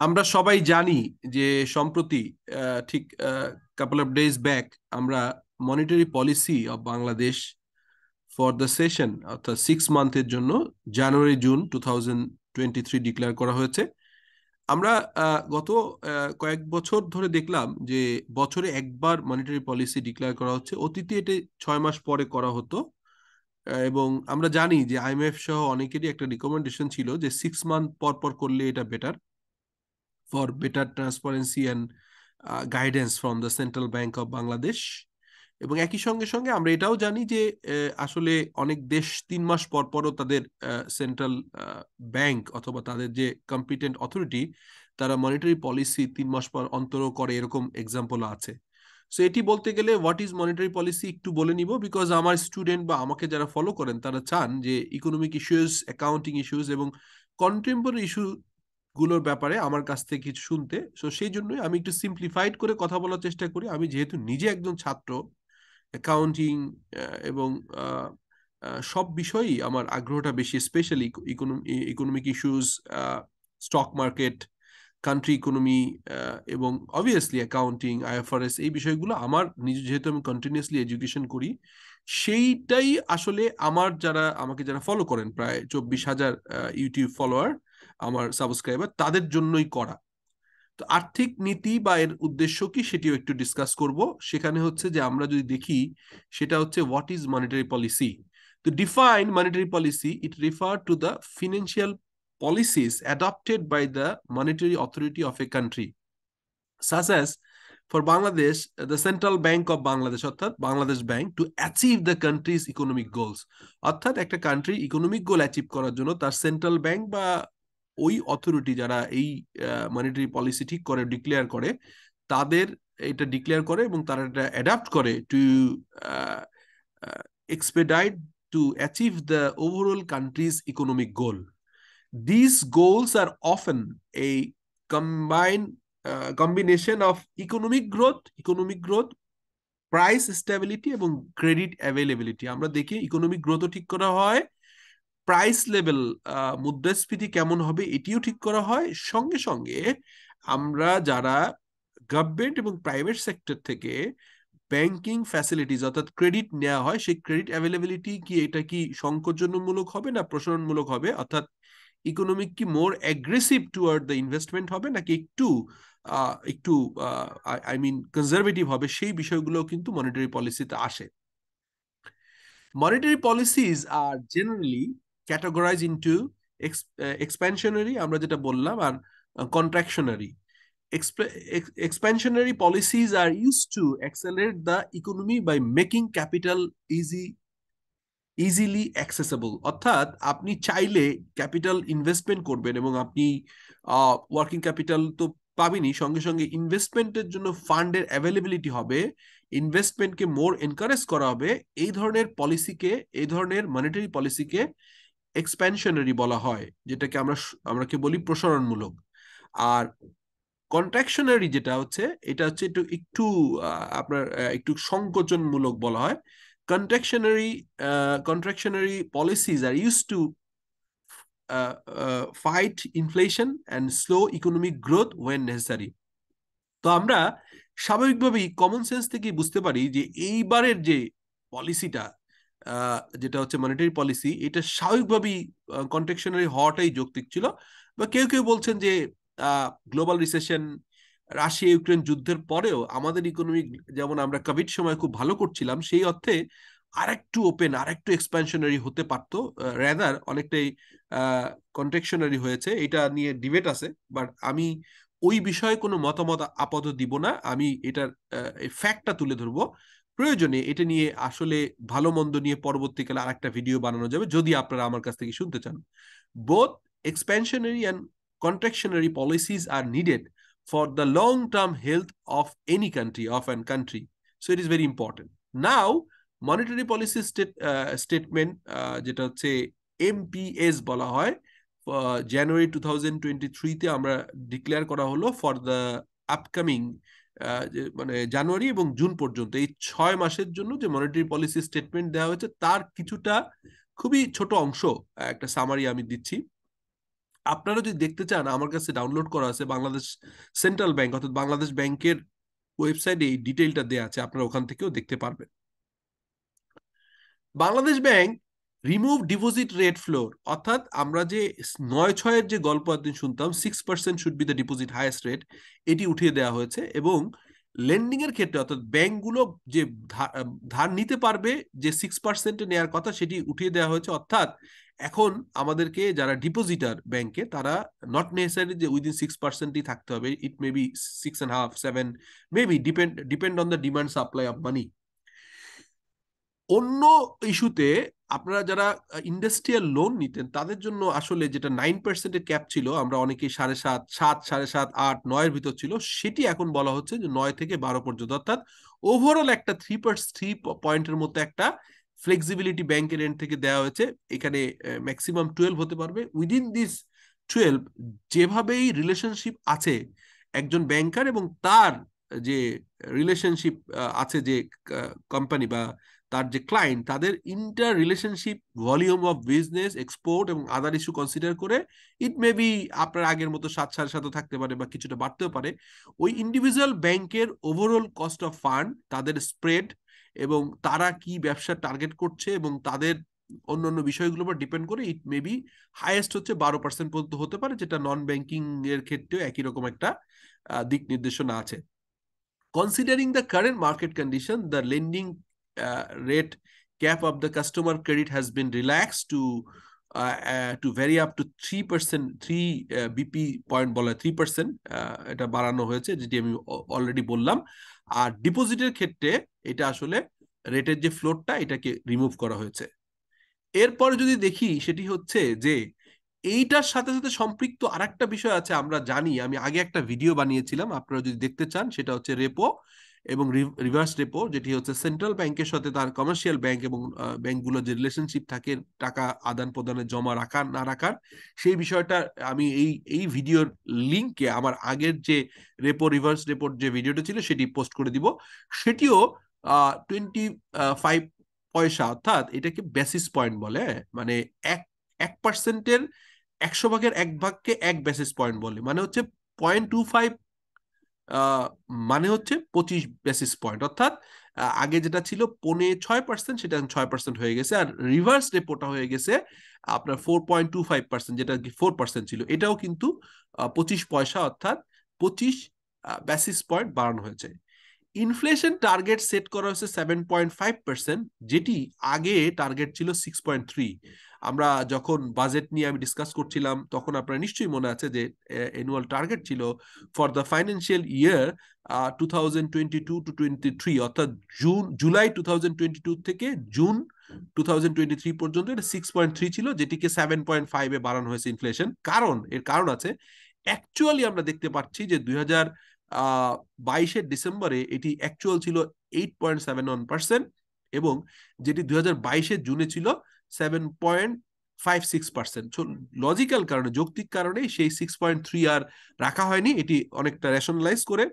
আমরা সবাই জানি যে সম্প্রতি ঠিক কাপল অফ ডেজ ব্যাক আমরা monetary policy of Bangladesh for the session অর্থাৎ সিক্স মান্থের জন্য January June two thousand twenty three declare করা হয়েছে। আমরা গত কয়েক বছর ধরে দেখলাম যে বছরে একবার মনিটারি পলিসি ডিক্লেয়ার করা হচ্ছে। অতীতে এটি ছয় মাস পরে করা হতো এবং আমরা জানি যে আইএমএফ সহ অনেকেরই একটা রিকমেন্ডেশন ছিল যে সিক্স মান্থ পর পর করলে এটা better for better transparency and uh, guidance from the Central Bank of Bangladesh. এবং একই সঙ্গে সঙ্গে আমরা এটাও জানি যে আসলে অনেক দেশ তিন মাস পর পরও তাদের সেন্ট্রাল ব্যাংক অথবা তাদের যে কম্পিটেন্ট অথরিটি তারা মনিটারি পলিসি তিন মাস পর অন্তর করে এরকম এক্সাম্পল আছে। সো এটি বলতে গেলে হোয়াট ইজ মনিটারি পলিসি একটু বলে নিব বিকজ আমার স্টুডেন্ট বা আমাকে যারা ফলো করেন তারা চান যে ইকোনমিক ইস্যুস অ্যাকাউন্টিং ইস্যুস এবং কন্টেম্পোরারি ইস্যু গুলোর ব্যাপারে আমার কাছ থেকে কিছু শুনতে। সো সেই জন্যই আমি একটু সিম্পলিফাইড করে কথা বলার চেষ্টা করি। আমি যেহেতু নিজে একজন ছাত্র অ্যাকাউন্টিং এবং সব বিষয়েই আমার আগ্রহটা বেশি specially economic issues stock market country economy এবং অবভিয়াসলি অ্যাকাউন্টিং আইএফআরএস এই বিষয়গুলো আমার নিজে, যেহেতু আমি কন্টিনিউসলি এডুকেশন করি, সেইটাই আসলে আমার যারা, আমাকে যারা ফলো করেন, প্রায় চব্বিশ হাজার ইউটিউব ফলোয়ার আমার সাবস্ক্রাইবার তাদের জন্যই করা। তো আর্থিক নীতি বা এর উদ্দেশ্য কি সেটিও একটু ডিসকাস করব। সেখানে হচ্ছে যে আমরা যদি দেখি, সেটা হচ্ছে হোয়াট ইজ মনিটারি পলিসি তো define monetary policy it refer to the financial policies adopted by the monetary authority of a country. Such as for Bangladesh, the Central Bank of Bangladesh, অর্থাৎ Bangladesh bank to achieve the country's economic goals অর্থাৎ একটা country economic গোল achieve করার জন্য তার central bank বা ওই authority যারা এই মনিটারি পলিসি ঠিক করে ডিক্লেয়ার করে, তাদের এটা ডিক্লেয়ার করে এবং তারা এটা অ্যাডাপ্ট করে to expedite to achieve the overall country's economic goal this goals R often এই combine combination of economic growth economic growth price stability এবং ক্রেডিট অ্যাভেলেবিলিটি আমরা দেখি ইকোনমিক গ্রোথও ঠিক করা হয় প্রাইস লেভেল মুদ্রাস্ফীতি কেমন হবে এটিও ঠিক করা হয়। সঙ্গে সঙ্গে আমরা যারা গভর্নমেন্ট এবং প্রাইভেট সেক্টর থেকে ব্যাংকিং ফ্যাসিলিটিস অর্থাৎ ক্রেডিট নেওয়া হয়, সেই ক্রেডিট অ্যাভেলেবিলিটি কি এটা কি সংকোচনমূলক হবে না প্রসারণমূলক হবে? অর্থাৎ ইকোনমিক কি more aggressive toward the investment হবে নাকি একটু একটু আই মিন কনজারভেটিভ হবে? সেই বিষয়গুলো কিন্তু মনিটারি পলিসিতে আসে। Monetary policies are generally categorise into expansionary আমরা যেটা বললাম, আর contractionary expansionary policies are used to accelerate the economy by making capital easy easily accessible অর্থাৎ আপনি চাইলে ক্যাপিটাল ইনভেস্টমেন্ট করবেন এবং আপনি ওয়ার্কিং ক্যাপিটাল তো পাবেনই, সঙ্গে সঙ্গে ইনভেস্টমেন্টের জন্য ফান্ডের অ্যাভেলেবিলিটি হবে ইনভেস্টমেন্টকে মোর এনকারেজ করা হবে, এই ধরনের পলিসিকে এই ধরনের মনিটারি পলিসিকে এক্সপ্যানশনারি বলা হয় যেটাকে আমরা আমরাকে বলি? প্রসারণমূলক। আর কন্ট্রাকশনারি যেটা হচ্ছে এটা হচ্ছে একটু একটু আপনার একটু সংকোচনমূলক বলা হয়। contractionary uh, policies are use to fight inflation and fight economic growth when necessary. তো আমরা স্বাভাবিকভাবেই কমন সেন্স থেকে বুঝতে পারি যে এইবারের যে পলিসিটা যেটা হচ্ছে মনিটারি পলিসি এটা স্বাভাবিকভাবেই কন্ট্রাকশনারি হওয়াটাই যৌক্তিক ছিল। বা কেউ কেউ বলছেন যে গ্লোবাল রিসেশন রাশিয়া, ইউক্রেন যুদ্ধের পরেও আমাদের ইকোনমিক যেমন আমরা কোভিড সময় খুব ভালো করছিলাম, সেই অর্থে আরেকটু ওপেন আরেকটু এক্সপ্যানশনারি হতে পারতো। রেদার অনেকটাই কন্ট্রাকশনারি হয়েছে। এটা নিয়ে ডিবেট আছে বাট আমি ওই বিষয়ে কোনো মতামত আপাতত দিব না। আমি এটার ফ্যাক্টটা তুলে ধরবো। প্রয়োজনে এটা নিয়ে আসলে ভালো মন্দ নিয়ে পরবর্তীকালে আরেকটা ভিডিও বানানো যাবে যদি আপনারা আমার কাছ থেকে শুনতে চান both expansionary and contractionary policies are needed for the long term health of any country of an country so is very important. Now, monetary policy state, uh, statement যেটা হচ্ছে এমপিএস বলা হয় জানুয়ারি টু থাউজেন্ড টোয়েন্টি থ্রিতে আমরা declare করা হলো for the upcoming মানে জানুয়ারি এবং জুন পর্যন্ত, এই ছয় মাসের জন্য যে মনিটারি পলিসি স্টেটমেন্ট দেওয়া হয়েছে, তার কিছুটা খুবই ছোট অংশ একটা সামারি আমি দিচ্ছি। আপনারা যদি দেখতে চান, আমার কাছে ডাউনলোড করা আছে বাংলাদেশ সেন্ট্রাল ব্যাংক অর্থাৎ বাংলাদেশ ব্যাংকের ওয়েবসাইটে এই ডিটেইলটা দেওয়া আছে, আপনারা ওখান থেকেও দেখতে পারবেন। Bangladesh bank remove deposit rate floor অর্থাৎ আমরা যে নয় ছয়ের যে গল্প একদিন শুনতাম six percent should be the deposit highest rate এটি উঠিয়ে দেওয়া হয়েছে এবং লেন্ডিং এর ক্ষেত্রে অর্থাৎ ব্যাংকগুলো যে ধার নিতে পারবে, যে সিক্স পার্সেন্টে নেওয়ার কথা, সেটি উঠিয়ে দেওয়া হয়েছে। অর্থাৎ এখন আমাদেরকে যারা ডিপোজিটার ব্যাংকে তারা নট নেসেসারি যে উইদিন সিক্স পার্সেন্টই থাকতে হবে। It may be six and half seven may be depend depend on the demand supply of money অন্য ইস্যুতে আপনারা যারা ইন্ডাস্ট্রিয়াল লোন নিতেন, তাদের জন্য আসলে যেটা নাইন পার্সেন্টের ক্যাপ ছিল, আমরা অনেকেই সাড়ে সাত সাত, সাড়ে সাত, আট, নয়ের ভিতর ছিল, সেটি এখন বলা হচ্ছে যে নয় থেকে বারো পর্যন্ত। অর্থাৎ ওভারঅল একটা থ্রি থ্রি পয়েন্টের মতো একটা ফ্লেক্সিবিলিটি ব্যাংকের এন্ড থেকে দেওয়া হয়েছে। এখানে ম্যাক্সিমাম টুয়েলভ হতে পারবে। উইদিন দিস টুয়েলভ যেভাবেই রিলেশনশিপ আছে, একজন ব্যাংকার এবং তার যে রিলেশনশিপ আছে যে কোম্পানি বা তার যে ক্লায়েন্ট তাদের inter relationship volume of business export এবং আদার ইস্যু কনসিডার করে ইট মে বি আপনার আগের মতো সাত সাড়ে সাতও থাকতে পারে বা কিছুটা বাড়তেও পারে। ওই ইন্ডিভিজুয়াল ব্যাংকের ওভারঅল কস্ট অফ ফান্ড তাদের স্প্রেড এবং তারা কি ব্যবসা টার্গেট করছে এবং তাদের অন্য অন্য বিষয়গুলোর উপর ডিপেন্ড করে ইট মে বি হাইয়েস্ট হচ্ছে বারো পার্সেন্ট পর্যন্ত হতে পারে, যেটা নন ব্যাংকিং এর ক্ষেত্রেও একই রকম একটা দিক নির্দেশনা আছে। Considering the current market condition the lending uh, rate cap of the customer credit has been relaxed to uh, uh, to vary up to 3% 3 uh, BP point বলা 3% এটা বাড়ানো হয়েছে যেটি আমি অলরেডি বললাম। আর ডিপোজিটের ক্ষেত্রে এটা আসলে রেটের যে ফ্লোরটা এটাকে রিমুভ করা হয়েছে। এরপরে যদি দেখি সেটি হচ্ছে যে এইটার সাথে সাথে সম্পৃক্ত আরেকটা বিষয় আছে আমরা জানি আমি আগে একটা ভিডিও বানিয়েছিলাম আপনারা যদি দেখতে চান সেটা হচ্ছে রেপো এবং রিভার্স রেপো যেটি হচ্ছে সেন্ট্রাল ব্যাংকের সাথে তার কমার্শিয়াল ব্যাংক এবং ব্যাংকগুলো যে রিলেশনশিপ থাকে, টাকা আদান প্রদানে জমা রাখার না রাখার, সেই বিষয়টা আমি এই এই ভিডিওর লিঙ্কে আমার আগের যে রেপো রিভার্স রেপোর যে ভিডিওটা ছিল সেটি পোস্ট করে দিব সেটিও টোয়েন্টি ফাইভ পয়সা, অর্থাৎ এটাকে বেসিস পয়েন্ট বলে? মানে এক এক পার্সেন্টের একশো ভাগের এক ভাগকে এক বেসিস পয়েন্ট বলে মানে হচ্ছে পয়েন্ট টু ফাইভ মানে হচ্ছে পঁচিশ বেসিস পয়েন্ট অর্থাৎ আগে যেটা ছিল পনে ছয় পার্সেন্ট সেটা ছয় পার্সেন্ট হয়ে গেছে। আর রিভার্স রেপোটা হয়ে গেছে আপনার four point two five percent যেটা ফোর পার্সেন্ট ছিল। এটাও কিন্তু পঁচিশ পয়সা, অর্থাৎ পঁচিশ বেসিস পয়েন্ট বাড়ানো হয়েছে। ইনফ্লেশন টার্গেট সেট করা হয়েছে সেভেন পয়েন্ট ফাইভ পার্সেন্ট যেটি আগে টার্গেট ছিল সিক্স পয়েন্ট থ্রি আমরা যখন বাজেট নিয়ে আমি ডিসকাস করছিলাম, তখন আপনার নিশ্চয়ই মনে আছে যে অ্যানুয়াল টার্গেট ছিল for the financial year two thousand twenty two two twenty three অর্থাৎ June July two thousand twenty two থেকে June two thousand twenty three পর্যন্ত এটা সিক্স পয়েন্ট থ্রি ছিল, যেটিকে সেভেন পয়েন্ট ফাইভে বাড়ানো হয়েছে ইনফ্লেশন কারণ, এর কারণ আছে অ্যাকচুয়ালি আমরা দেখতে পাচ্ছি যে দুই হাজার বাইশের ডিসেম্বরে এটি অ্যাকচুয়াল ছিল eight point seven one percent এবং যেটি দুই হাজার জুনে ছিল seven point five six percent logical কারণে, যৌক্তিক কারণে সেই সিক্স পয়েন্ট থ্রি আর রাখা হয়নি, এটি অনেকটা রেশনালাইজ করে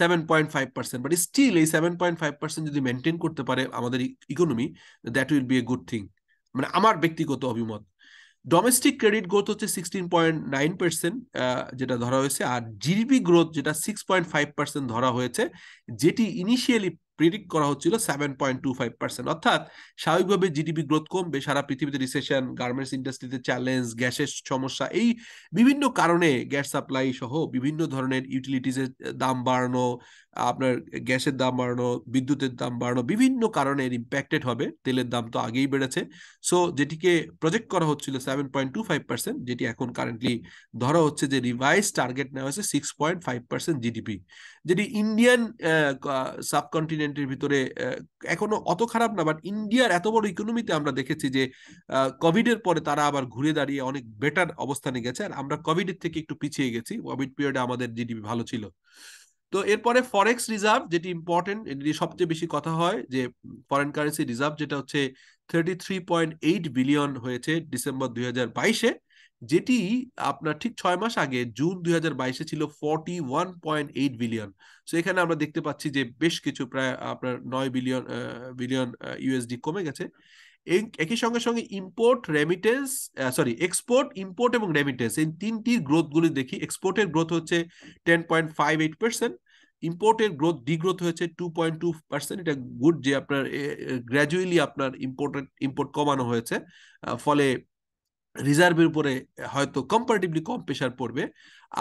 seven point five percent but still এই সেভেন পয়েন্ট ফাইভ পার্সেন্ট যদি মেনটেন করতে পারে আমাদের economy that will be a good thing মানে আমার ব্যক্তিগত অভিমত। ডোমেস্টিক ক্রেডিট গ্রোথ হচ্ছে সিক্সটিন পয়েন্ট নাইন পার্সেন্ট যেটা ধরা হয়েছে। আর জিডিপি গ্রোথ যেটা সিক্স পয়েন্ট ফাইভ পার্সেন্ট ধরা হয়েছে, যেটি ইনিশিয়ালি প্রিডিক্ট করা হচ্ছিল seven point two five percent অর্থাৎ স্বাভাবিকভাবে জিডিপি গ্রোথ কমবে, সারা পৃথিবীতে রিসেশন গার্মেন্টস ইন্ডাস্ট্রিতে চ্যালেঞ্জ গ্যাসের সমস্যা, এই বিভিন্ন কারণে গ্যাস সাপ্লাই সহ বিভিন্ন ধরনের ইউটিলিটিসের দাম বাড়ানো, আপনার গ্যাসের দাম বাড়ানো, বিদ্যুতের দাম বাড়ানো বিভিন্ন কারণে ইম্প্যাক্টেড হবে। তেলের দাম তো আগেই বেড়েছে। সো যেটিকে প্রজেক্ট করা হচ্ছিল seven point two five percent যেটি এখন কারেন্টলি ধরা হচ্ছে যে রিভাইজ টার্গেট নেওয়া হয়েছে six point five percent GDP যেটি ইন্ডিয়ান সাবকন্টিনেন্টের ভিতরে এখনও অত খারাপ না বাট ইন্ডিয়ার এত বড় ইকোনমিতে আমরা দেখেছি যে কোভিডের পরে তারা আবার ঘুরে দাঁড়িয়ে অনেক বেটার অবস্থানে গেছে। আর আমরা কোভিডের থেকে একটু পিছিয়ে গেছি। কোভিড পিরিয়ডে আমাদের জিডিপি ভালো ছিল। তো এরপরে ফরেক্স রিজার্ভ যেটি ইম্পর্টেন্ট এটি সবচেয়ে বেশি কথা হয় যে ফরেন কারেন্সি রিজার্ভ যেটা হচ্ছে thirty three point eight billion হয়েছে ডিসেম্বর দুই হাজার বাইশে। যেটি আপনার ঠিক ছয় মাস আগে, জুন দুই হাজার বাইশে ছিল forty one point eight billion so এখানে আমরা দেখতে পাচ্ছি যে বেশ কিছু প্রায় আপনার নয় বিলিয়ন বিলিয়ন ইউএসডি কমে গেছে। একই সঙ্গে সঙ্গে import remittance sorry export import এবং রেমিটেন্স এই তিনটির গ্রোথগুলি দেখি। এক্সপোর্টের গ্রোথ হচ্ছে ten point five eight percent ইম্পোর্টের growth degrowth হয়েছে টু পয়েন্ট টু পার্সেন্ট এটা গুড যে আপনার গ্র্যাজুয়ালি আপনার ইম্পোর্টেড ইম্পোর্ট কমানো হয়েছে ফলে রিজার্ভের উপরে হয়তো কম্পারেটিভলি কম প্রেশার পড়বে।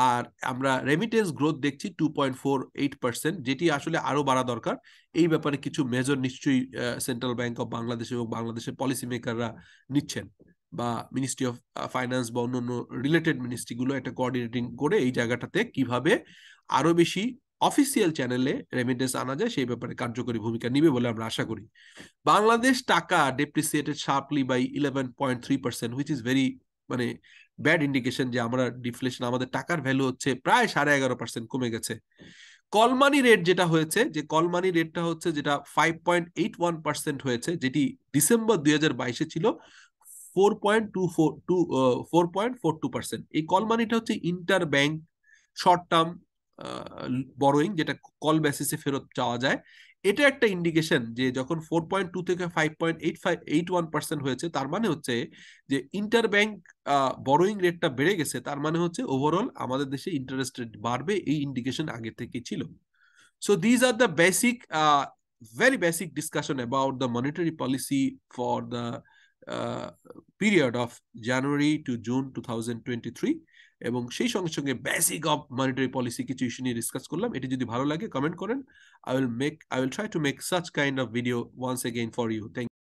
আর আমরা রেমিটেন্স গ্রোথ দেখছি two point four eight percent যেটি আসলে আরও বাড়া দরকার। এই ব্যাপারে কিছু মেজর নিশ্চয়ই সেন্ট্রাল ব্যাংক অফ বাংলাদেশ এবং বাংলাদেশের পলিসি মেকাররা নিচ্ছেন বা মিনিস্ট্রি অফ ফাইন্যান্স বা অন্যান্য রিলেটেড মিনিস্ট্রিগুলো একটা কোঅর্ডিনেটিং করে এই জায়গাটাতে কীভাবে আরও বেশি অফিসিয়াল চ্যানেলে রেমিটেন্স আনা যায়, সেই ব্যাপারে কার্যকরী ভূমিকা নিবে বলে আমরা আশা করি। Bangladesh taka depreciated sharply by eleven point three percent which is very মানে ব্যাড ইন্ডিকেশন যে আমরা ডিফ্লেশন আমাদের টাকার ভ্যালু হচ্ছে প্রায় সাড়ে এগারো পার্সেন্ট কমে গেছে। কলমানি রেট যেটা হয়েছে, যে কলমানি রেটটা হচ্ছে যেটা five point eight one percent হয়েছে, যেটি ডিসেম্বর দুই হাজার বাইশে ছিল four point two four two four point four two percent এই কলমানিটা হচ্ছে inter bank short term borrowing যেটা কল বেসিসে ফেরত চাওয়া যায় এটা একটা ইন্ডিকেশন যে যখন ফোর পয়েন্ট টু থেকে five point eight five eight one percent হয়েছে তার মানে হচ্ছে যে ইন্টার ব্যাংক বড়োইং রেটটা বেড়ে গেছে তার মানে হচ্ছে ওভারঅল আমাদের দেশে ইন্টারেস্ট রেট বাড়বে এই ইন্ডিকেশন আগে থেকে ছিল। So these are the basic very basic discussion about the monetary policy for the uh, period of January to June 2023 এবং সেই সঙ্গে সঙ্গে বেসিক অফ মনিটারি পলিসি কিছু ইস্যু নিয়ে ডিসকাস করলাম। এটি যদি ভালো লাগে কমেন্ট করেন। I will make I will try to make such kind of video once again for you thank